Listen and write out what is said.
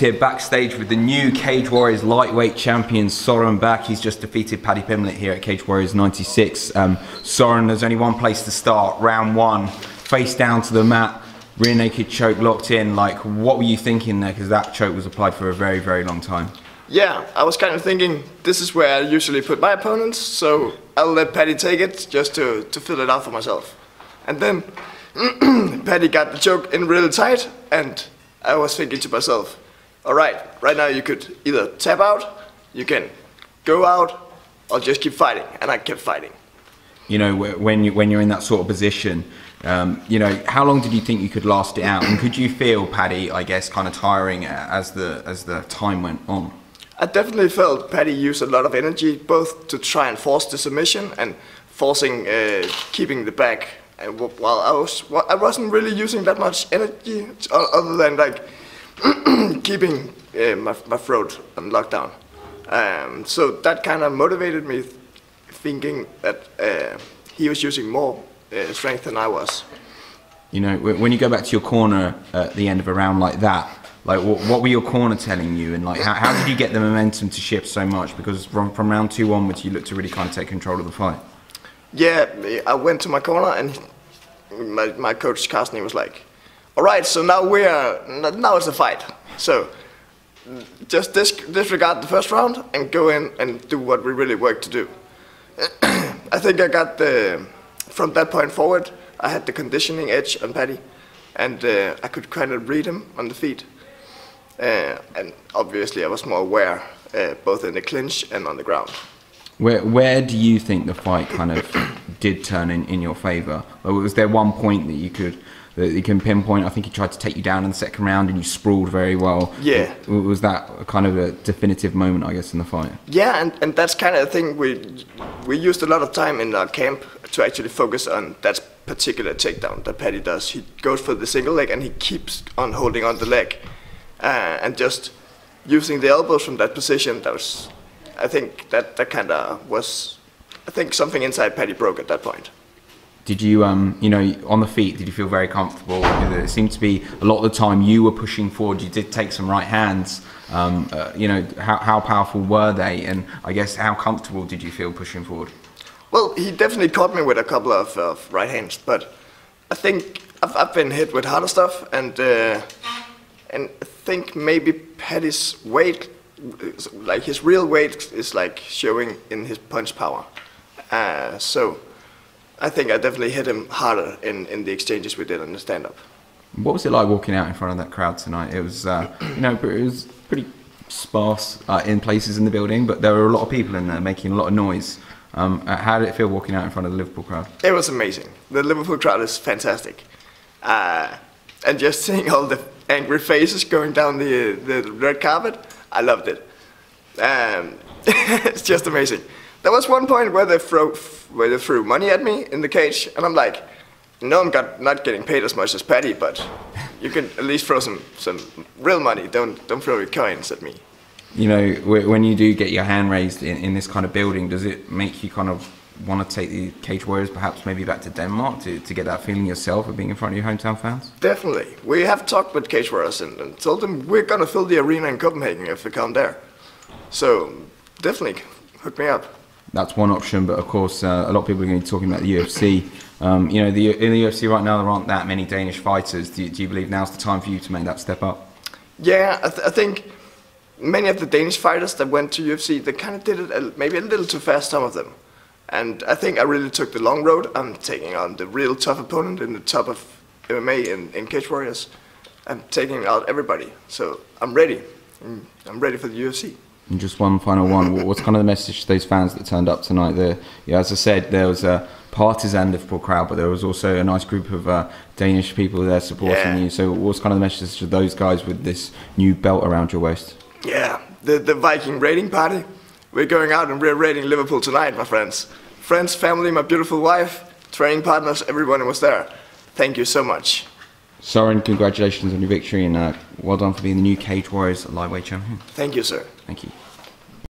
here backstage with the new Cage Warriors lightweight champion Soren Bak. He's just defeated Paddy Pimblett here at Cage Warriors 96. Um, Soren, there's only one place to start. Round one, face down to the mat, rear naked choke locked in. Like, what were you thinking there? Because that choke was applied for a very, very long time. Yeah, I was kind of thinking this is where I usually put my opponents, so I'll let Paddy take it just to, to fill it out for myself. And then Paddy got the choke in really tight, and I was thinking to myself, all right, right now you could either tap out, you can go out, or just keep fighting. And I kept fighting. You know, when, you, when you're in that sort of position, um, you know, how long did you think you could last it out? And could you feel, Paddy, I guess, kind of tiring as the, as the time went on? I definitely felt Paddy used a lot of energy, both to try and force the submission and forcing uh, keeping the back. And while I was, I wasn't really using that much energy, other than like keeping uh, my, my throat on lockdown. Um, so that kind of motivated me, thinking that uh, he was using more uh, strength than I was. You know, when you go back to your corner at the end of a round like that, like, what, what were your corner telling you, and like, how, how did you get the momentum to shift so much? Because from, from round two onwards, you looked to really kind of take control of the fight. Yeah, I went to my corner, and my, my coach Carsten was like, "All right, so now we are now it's a fight. So just dis- disregard the first round and go in and do what we really work to do." I think I got the from that point forward. I had the conditioning edge on Paddy, and uh, I could kind of read him on the feet. Uh, and obviously I was more aware, uh, both in the clinch and on the ground. Where, where do you think the fight kind of did turn in, in your favour? was there one point that you could that you can pinpoint? I think he tried to take you down in the second round and you sprawled very well. Yeah. Was that kind of a definitive moment, I guess, in the fight? Yeah, and, and that's kind of the thing we we used a lot of time in our camp to actually focus on that particular takedown that Paddy does. He goes for the single leg and he keeps on holding on the leg uh, and just using the elbows from that position. That was, I think that that kind of was, I think something inside Paddy broke at that point. Did you, um, you know, on the feet, did you feel very comfortable? It seemed to be a lot of the time you were pushing forward. You did take some right hands. Um, uh, you know, how, how powerful were they? And I guess how comfortable did you feel pushing forward? Well, he definitely caught me with a couple of, of right hands, but I think I've, I've been hit with harder stuff, and uh, and I think maybe Paddy's weight, like his real weight, is like showing in his punch power. Uh, so I think I definitely hit him harder in, in the exchanges we did on the stand-up. What was it like walking out in front of that crowd tonight? It was, uh, you know, it was pretty sparse uh, in places in the building, but there were a lot of people in there making a lot of noise. Um, uh, how did it feel walking out in front of the Liverpool crowd? It was amazing. The Liverpool crowd is fantastic. Uh, and just seeing all the angry faces going down the, the red carpet, I loved it. Um, it's just amazing. There was one point where they, throw, where they threw money at me in the cage, and I'm like, no, I'm got, not getting paid as much as Paddy, but you can at least throw some, some real money. Don't, don't throw your coins at me. You know, when you do get your hand raised in, in this kind of building, does it make you kind of want to take the Cage Warriors perhaps maybe back to Denmark to, to get that feeling yourself of being in front of your hometown fans? Definitely. We have talked with Cage Warriors and, and told them we're going to fill the arena in Copenhagen if they come there. So definitely hook me up. That's one option, but of course, uh, a lot of people are going to be talking about the UFC. Um, you know, the, in the UFC right now, there aren't that many Danish fighters. Do you, do you believe now's the time for you to make that step up? Yeah, I, th I think many of the Danish fighters that went to UFC, they kind of did it a, maybe a little too fast, some of them. And I think I really took the long road. I'm taking on the real tough opponent in the top of MMA in, in Cage Warriors. I'm taking out everybody. So I'm ready. I'm ready for the UFC. And just one final one. What's kind of the message to those fans that turned up tonight? There, yeah, as I said, there was a partisan Liverpool crowd, but there was also a nice group of uh, Danish people there supporting yeah. you. So, what's kind of the message to those guys with this new belt around your waist? Yeah, the the Viking raiding party. We're going out and we're raiding Liverpool tonight, my friends. Friends, family, my beautiful wife, training partners, everyone was there. Thank you so much. Soren, congratulations on your victory and uh, well done for being the new Cage Warriors lightweight champion. Thank you, sir. Thank you.